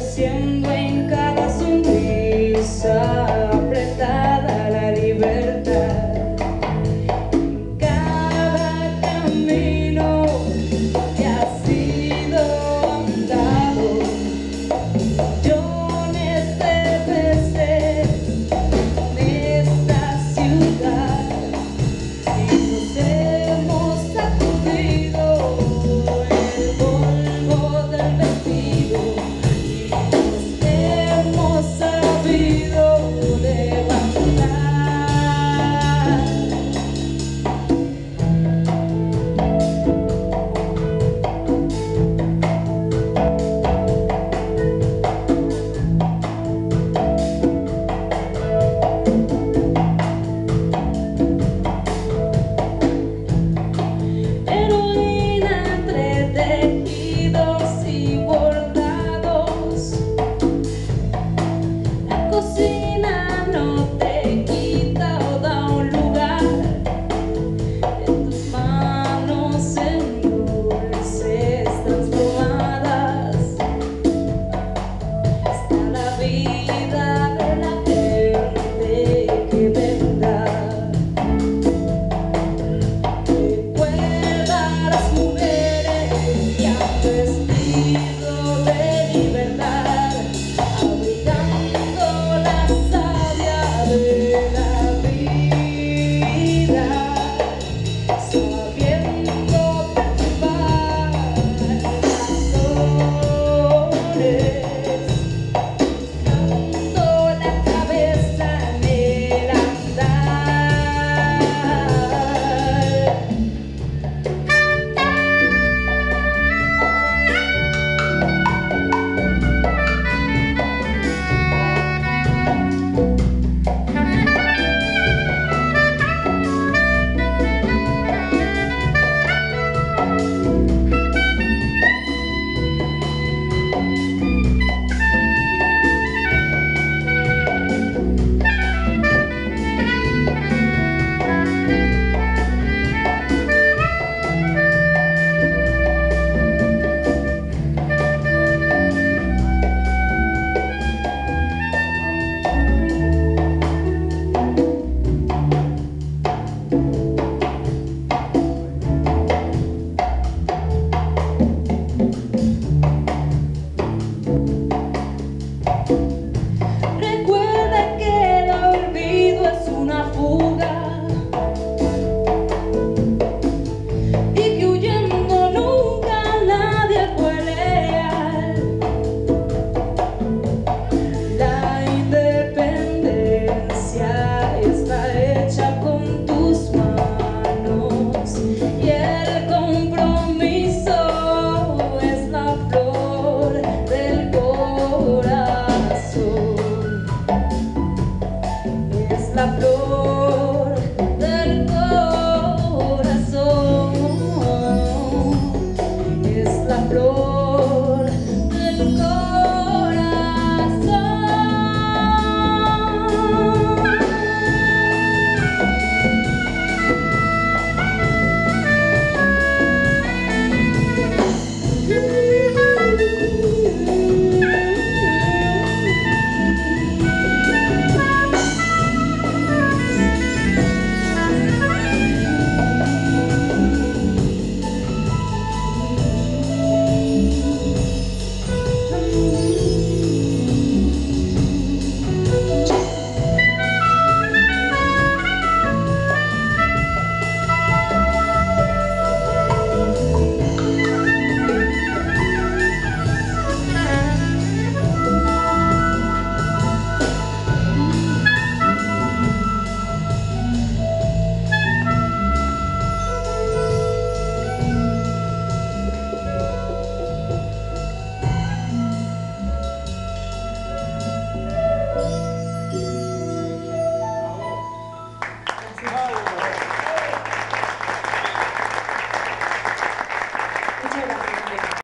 siempre